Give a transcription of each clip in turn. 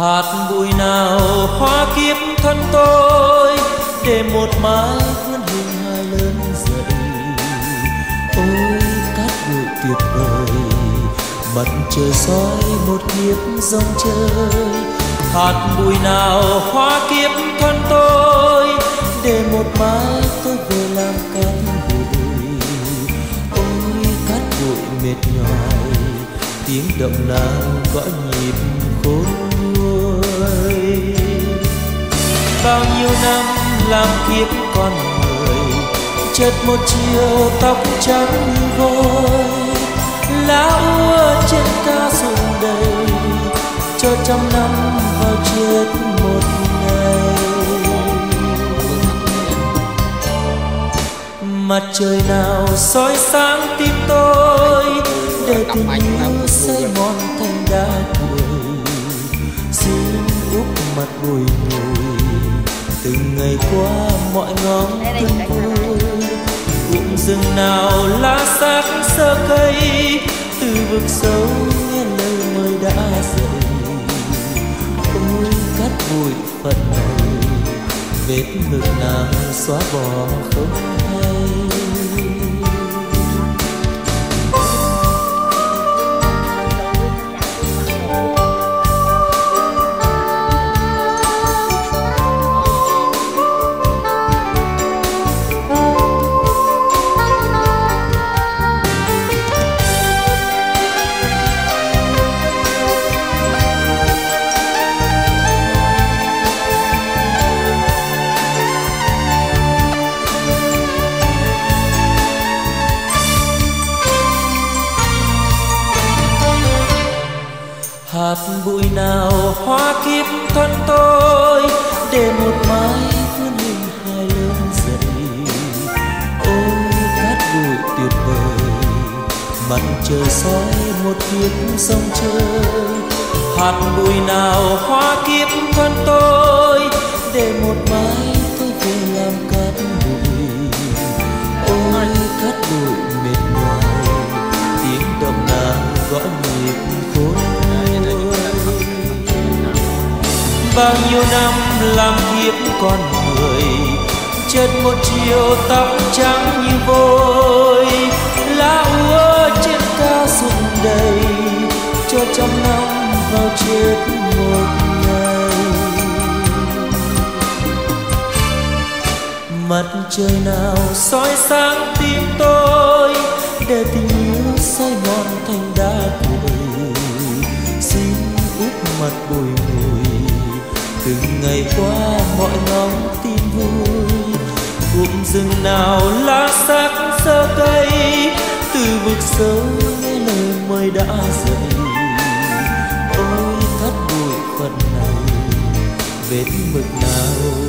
Hạt bụi nào hóa kiếp thân tôi, để một mái vươn hình hài lớn dậy. Ôi, cát bụi tuyệt vời, mặt trời soi một kiếp dòng chơi. Hạt bụi nào hóa kiếp thân tôi, để một mai tôi về làm cát bụi. Ôi, cát bụi mệt nhòi, tiếng động nào gõ nhịp khôn bao nhiêu năm làm kiếp con người chợt một chiều tóc trắng như vôi lá úa trên ca rụng đầy cho trăm năm vào chết một ngày. Mặt trời nào soi sáng tim tôi để tình yêu say mòn thành đá cười. Xin úp mặt bùi ngùi từng ngày qua mọi ngóng từng vui. cụm rừng nào lá sắc sơ cây từ vực sâu nghe lời mời đã dậy. Ôi cát bụi phận này vết ngực nào xóa bỏ không hay mặt trời soi một kiếp sông chơi. Hạt bụi nào hóa kiếp thân tôi, để một mái tôi về làm cát bụi. Ôi, cát bụi mệt mỏi, tiếng động nào gõ nhịp khôn bao nhiêu năm làm kiếp con người, chợt một chiều tóc trắng như vôi. Đầy cho trăm năm vào chết một ngày. Mặt trời nào soi sáng tim tôi, để tình yêu say mòn thành đá cuội xin úp mặt bồi hồi, từng ngày qua mọi ngóng tin vui. Cụm rừng nào lá sắc sơ cây, từ vực sâu đã dậy ôi cát bụi phận này vết mực nào?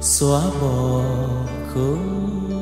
Xóa bỏ không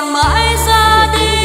còn mãi ra đi.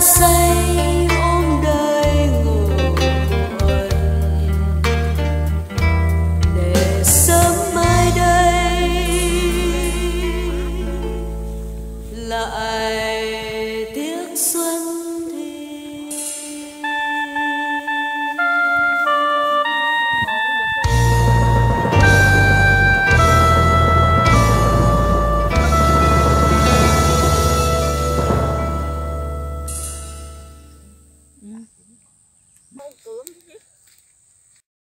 say